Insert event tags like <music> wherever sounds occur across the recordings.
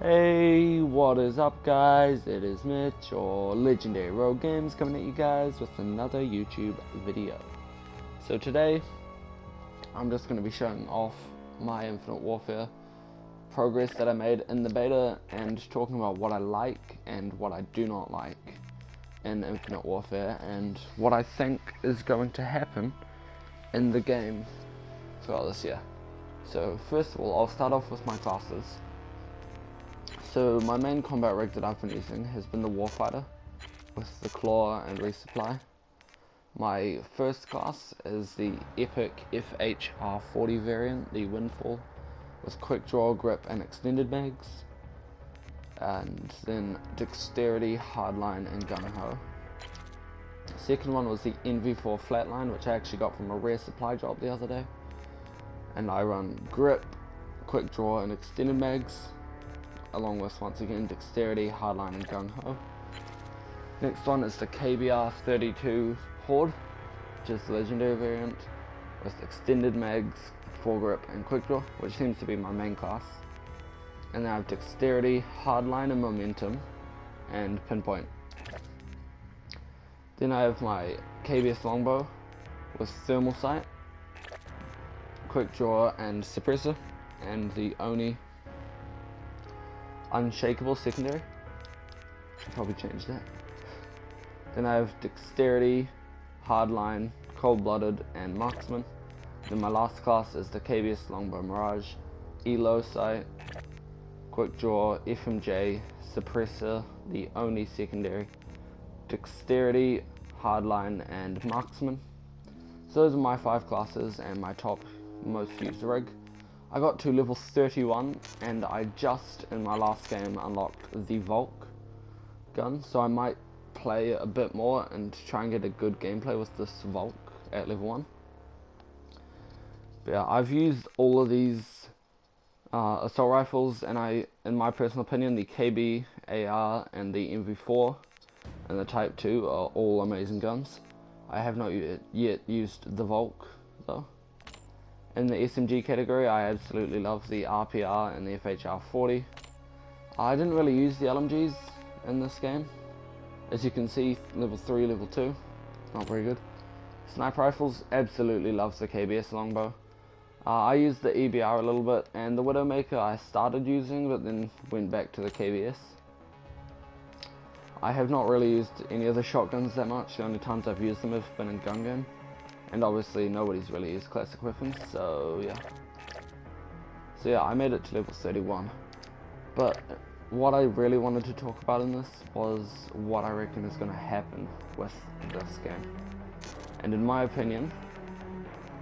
Hey, what is up guys? It is Mitch or Legendary Rogue Games coming at you guys with another YouTube video. So today, I'm just going to be showing off my Infinite Warfare progress that I made in the beta and talking about what I like and what I do not like in Infinite Warfare and what I think is going to happen in the game throughout this year. So first of all, I'll start off with my classes. So my main combat rig that I've been using has been the Warfighter with the Claw and Resupply. My first class is the Epic FHR40 variant, the Windfall, with Quick Draw, Grip and Extended Mags. And then Dexterity, Hardline and Gung Ho. Second one was the NV4 Flatline, which I actually got from a rare supply drop the other day and I run grip, quick draw and extended mags along with once again dexterity, hardline and gung ho. Next one is the KBR 32 Horde, which is the legendary variant with extended mags, foregrip and quick draw, which seems to be my main class. And then I have dexterity, hardline and momentum and pinpoint. Then I have my KBS longbow with thermal sight quick draw and suppressor and the only unshakable secondary. Should probably change that. Then I have dexterity hardline cold-blooded and marksman. Then my last class is the KBS longbow mirage elo sight quick draw FMJ suppressor the only secondary. Dexterity hardline and marksman. So those are my five classes and my top most used rig. I got to level 31 and I just in my last game unlocked the Volk gun so I might play a bit more and try and get a good gameplay with this Volk at level 1. But yeah, I've used all of these uh, assault rifles and I, in my personal opinion, the KB, AR and the NV4 and the Type 2 are all amazing guns. I have not yet used the Volk though. In the SMG category, I absolutely love the RPR and the FHR40. I didn't really use the LMGs in this game. As you can see, level 3, level 2, not very good. Sniper rifles, absolutely loves the KBS longbow. Uh, I used the EBR a little bit, and the Widowmaker I started using, but then went back to the KBS. I have not really used any of the shotguns that much, the only times I've used them have been in gun game. And obviously nobody's really used classic weapons, so yeah. So yeah, I made it to level 31. But what I really wanted to talk about in this was what I reckon is going to happen with this game. And in my opinion,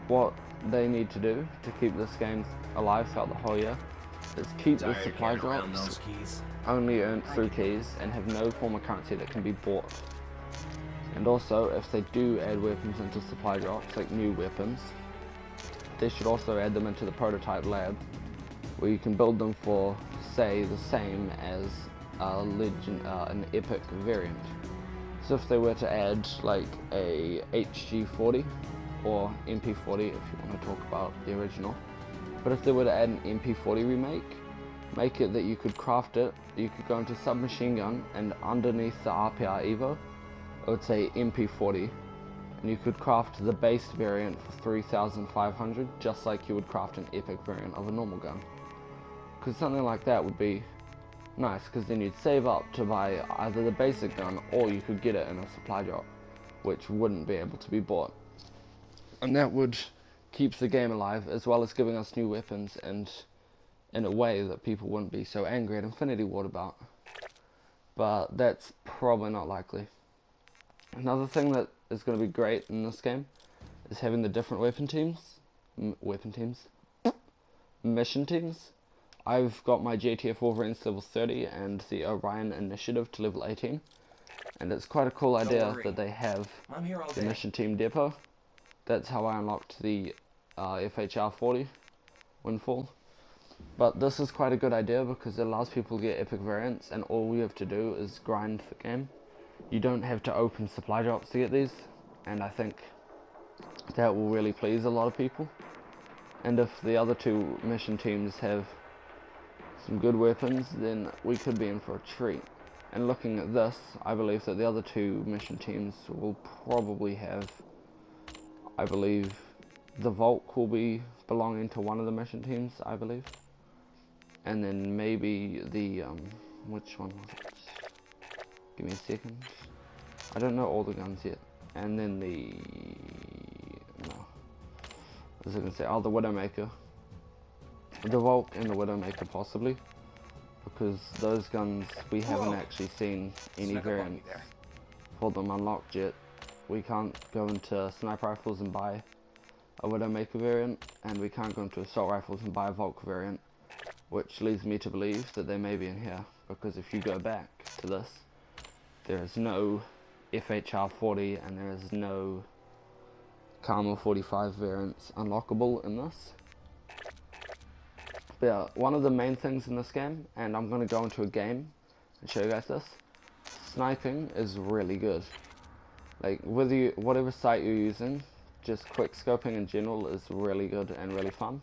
what they need to do to keep this game alive throughout the whole year is keep the supply drops only earned through keys and have no form of currency that can be bought and also, if they do add weapons into supply drops, like new weapons, they should also add them into the prototype lab, where you can build them for, say, the same as a legend, uh, an epic variant. So if they were to add like a HG40 or MP40 if you want to talk about the original, but if they were to add an MP40 remake, make it that you could craft it, you could go into submachine gun and underneath the RPR Evo, I would say MP40 and you could craft the base variant for 3500 just like you would craft an epic variant of a normal gun. Because something like that would be nice because then you'd save up to buy either the basic gun or you could get it in a supply drop which wouldn't be able to be bought. And that would keep the game alive as well as giving us new weapons and in a way that people wouldn't be so angry at Infinity Ward about. But that's probably not likely Another thing that is going to be great in this game is having the different weapon teams, M weapon teams, mission teams. I've got my JTF Wolverines to level 30 and the Orion Initiative to level 18. And it's quite a cool idea that they have the mission team depot. That's how I unlocked the uh, FHR 40 Windfall. But this is quite a good idea because it allows people to get epic variants and all you have to do is grind the game you don't have to open supply drops to get these and I think that will really please a lot of people and if the other two mission teams have some good weapons, then we could be in for a treat. And looking at this, I believe that the other two mission teams will probably have, I believe, the Volk will be belonging to one of the mission teams, I believe. And then maybe the, um, which one was it? Give me a second. I don't know all the guns yet. And then the, no. As I can say, oh, the Widowmaker. The Volk and the Widowmaker possibly. Because those guns, we haven't actually seen any variants for them unlocked yet. We can't go into sniper rifles and buy a Widowmaker variant, and we can't go into assault rifles and buy a Volk variant, which leads me to believe that they may be in here, because if you go back to this, there is no FHR 40 and there is no Karma 45 variants unlockable in this. But yeah, one of the main things in this game, and I'm going to go into a game and show you guys this, sniping is really good. Like, whether you, whatever sight you're using, just quick scoping in general is really good and really fun.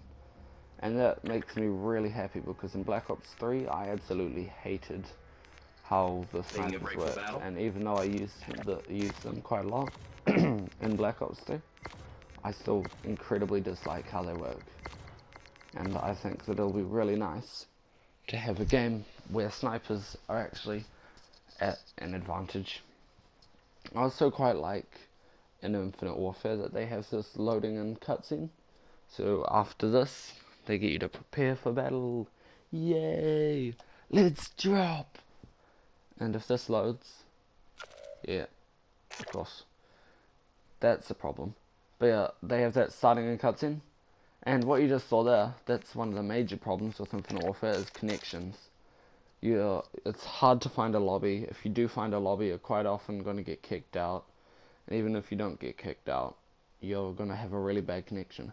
And that makes me really happy because in Black Ops 3 I absolutely hated how the snipers work. And even though I used the use them quite a lot <clears throat> in Black Ops 2, I still incredibly dislike how they work. And I think that it'll be really nice to have a game where snipers are actually at an advantage. I also quite like in Infinite Warfare that they have this loading and cutscene. So after this, they get you to prepare for battle. Yay! Let's drop! And if this loads, yeah, of course, that's a problem. But yeah, they have that starting and cutscene. And what you just saw there, that's one of the major problems with Infinite Warfare is connections. you it's hard to find a lobby. If you do find a lobby, you're quite often going to get kicked out. And even if you don't get kicked out, you're going to have a really bad connection.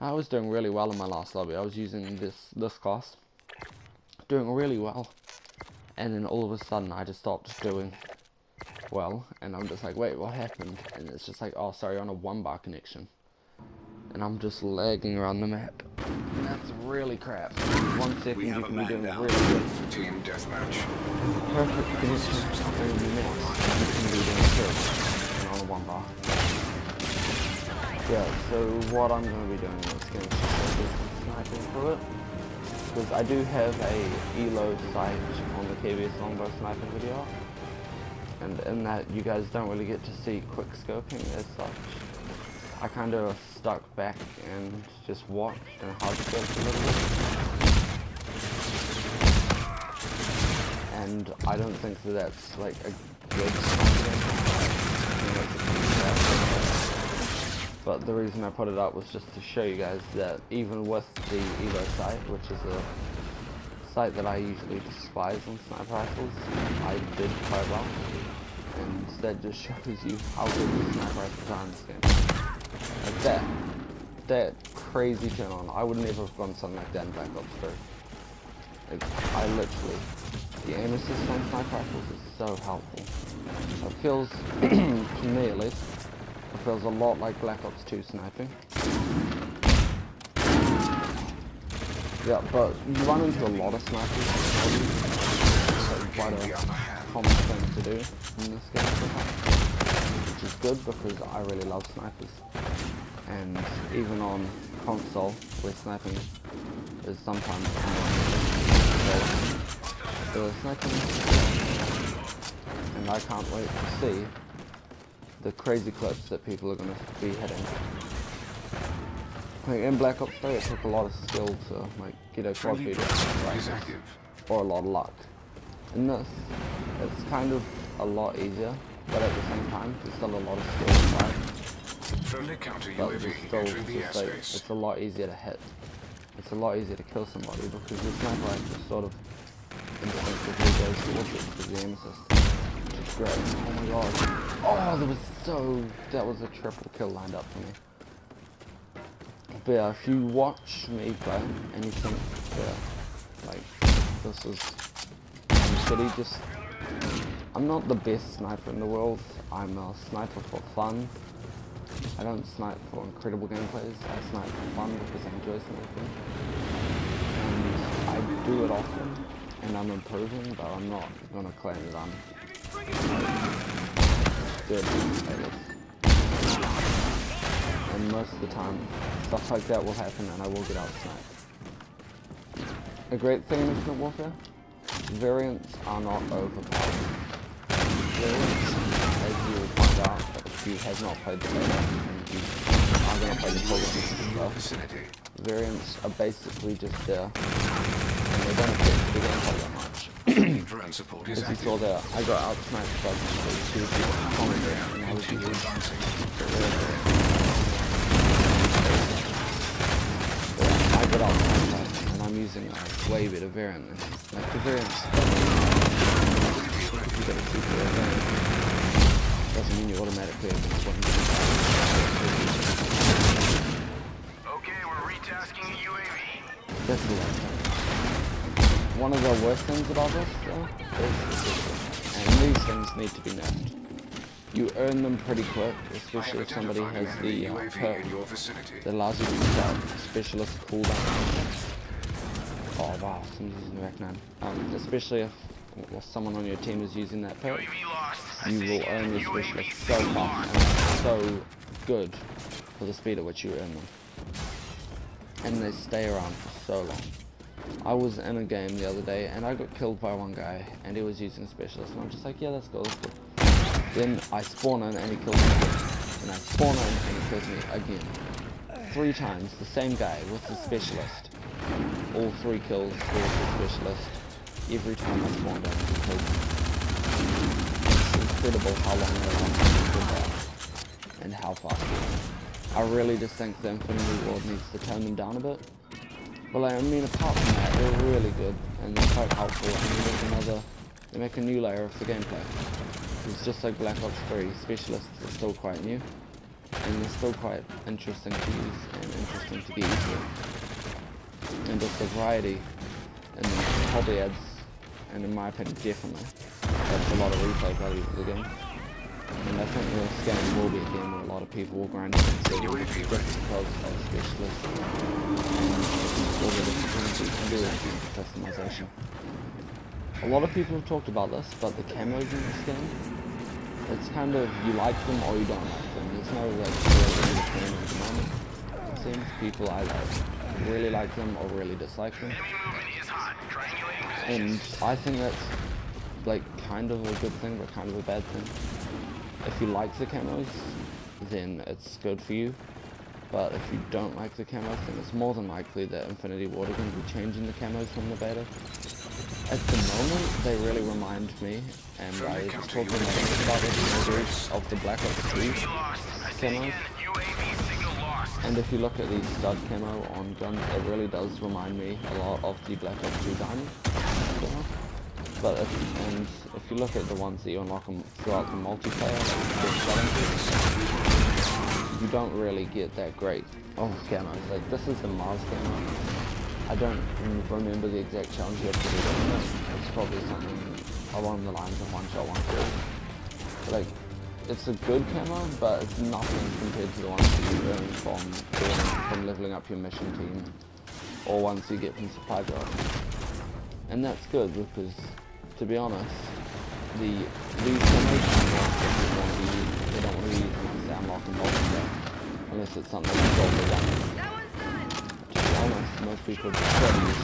I was doing really well in my last lobby. I was using this this class, doing really well and then all of a sudden I just stopped doing well, and I'm just like, wait, what happened? And it's just like, oh, sorry, on a one bar connection. And I'm just lagging around the map. And that's really crap. One second you can be doing down. really good. Team deathmatch. Perfect connection, the next you can be doing good. And on a one bar. Yeah, so what I'm going to be doing is going to be sniping through it because I do have a ELO sight on the KBS Longbow sniping video and in that you guys don't really get to see quick scoping as such. I kind of stuck back and just watched and hard scoped a little bit. And I don't think that that's like a good but the reason I put it up was just to show you guys that even with the ELO sight, which is a sight that I usually despise on sniper rifles, I did quite well. And that just <laughs> shows you how good the sniper rifles are in this game. Like that, that crazy turn on, I would never have gone something like that in Black Ops 3. Like, I literally, the aim assist on sniper rifles is so helpful. It feels, <clears throat> to me at least, it feels a lot like Black Ops 2 sniping. Yeah, but you run into a lot of snipers. So quite a common thing to do in this game Which is good because I really love snipers. And even on console, where sniping is sometimes the uh, sniping and I can't wait to see the crazy clips that people are going to be hitting. Like in Black Ops 3 it took a lot of skill to like get a quad feeder or a lot of luck. In this, it's kind of a lot easier, but at the same time, there's still a lot of skill. But it's still just like, it's a lot easier to hit. It's a lot easier to kill somebody because the sniper rifle sort of instinctively goes towards it because the aim assist Oh my god. Oh, that was so... That was a triple kill lined up for me. But yeah, if you watch me play anything, yeah, like, this is City, just... I'm not the best sniper in the world. I'm a sniper for fun. I don't snipe for incredible gameplays. I snipe for fun because I enjoy sniping. And I do it often, and I'm improving, but I'm not gonna claim that I'm good And most of the time, stuff like that will happen, and I will get out sniped. A great thing in Infinite Warfare, variants are not overpowered. Variants, as you will find out, if you have not played the beta, and you are going to play the full well, variants are basically just there, and they don't affect the much. As you saw there, I got out sniped by two people commenting, and I was using I got out sniped and I'm using a way better variant. Like the you get a super variant, doesn't mean you automatically have this one. Tasking UAV. That's the last time. One of the worst things about this, though, is and these things need to be nerfed. You earn them pretty quick, especially if somebody has the uh, perk that allows you to start specialist cooldown. Oh wow, somebody's using the Ragnar. Um, especially if well, someone on your team is using that perk, you will earn your specialist so fast and so good for the speed at which you earn them and they stay around for so long. I was in a game the other day and I got killed by one guy and he was using specialist and I'm just like, yeah, that's cool. Then I spawn in and he kills me again. And I spawn in and he kills me again. Three times, the same guy with the specialist. All three kills with the specialist. Every time I spawned in because it's incredible how long they last and how fast. I really just think the Infinity Ward needs to tone them down a bit. But like, I mean, apart from that, they're really good and they're quite helpful. And they make another, they make a new layer of the gameplay. It's just like Black Ops 3. Specialists are still quite new, and they're still quite interesting to use and interesting to get used to. And just the variety, and probably adds, and in my opinion, definitely that's a lot of replay value to the game. And I think this game will be a game where a lot of people will grind it because of specialists and all the different things you can do with customization. A lot of people have talked about this, but the camos in this game, it's kind of, you like them or you don't like them. There's no like real in between at the moment. It seems people either really like them or really dislike them. And I think that's like kind of a good thing, but kind of a bad thing if you like the camos, then it's good for you. But if you don't like the camos, then it's more than likely that Infinity Ward are going to be changing the camos from the beta. At the moment, they really remind me, and I was talking about the this of the Black Ops 2 camos. And if you look at the stud camo on guns, it really does remind me a lot of the Black Ops 2 Diamond camo. But if, and if you look at the ones that you unlock throughout the multiplayer, you don't really get that great oh, of camos. Like this is the Mars camo. I don't remember the exact challenge you have to do It's probably something along the lines of one shot, one kill. Like it's a good camo, but it's nothing compared to the ones that you earn from from leveling up your mission team, or ones you get from supply drops. And that's good because to be honest, the these promotion don't want to they don't want to be using the unlocking multiplayer unless it's something that's over done. To be honest, most people prefer to use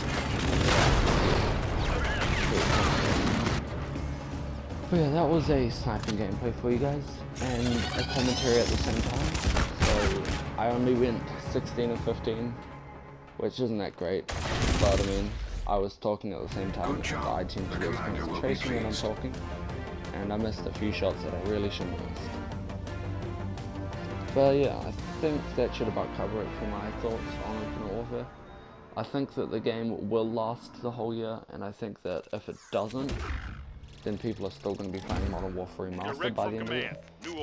But yeah, that was a sniping gameplay for you guys, and a commentary at the same time. So, I only went 16 and 15, which isn't that great, but I mean, I was talking at the same time, and I tend to lose concentration when I'm talking, and I missed a few shots that I really shouldn't have missed. But yeah, I think that should about cover it for my thoughts on Infinite Warfare. I think that the game will last the whole year, and I think that if it doesn't, then people are still going to be playing Modern Warfare Remastered by the end of the year.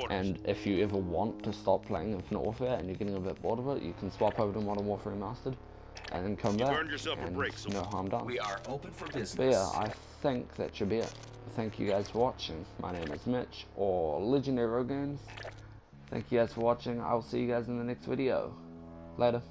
And if you ever want to stop playing Infinite Warfare and you're getting a bit bored of it, you can swap over to Modern Warfare Remastered and then come you back and break, so no harm done. We are open for business. But yeah, I think that should be it. Thank you guys for watching. My name is Mitch, or Legendary Rogue Games. Thank you guys for watching. I will see you guys in the next video. Later.